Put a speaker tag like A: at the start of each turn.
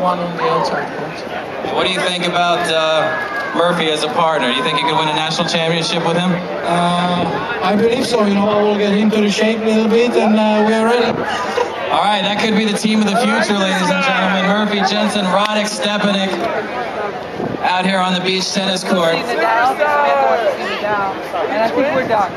A: one on the outside court.
B: What do you think about uh, Murphy as a partner? Do you think you could win a national championship with him?
A: Uh, I believe so. You know, we'll get into the shape a little bit, and uh, we are ready.
B: All right, that could be the team of the future, ladies and gentlemen. Murphy Jensen, Radek Stepanek, out here on the beach tennis court.
C: And I think we're done.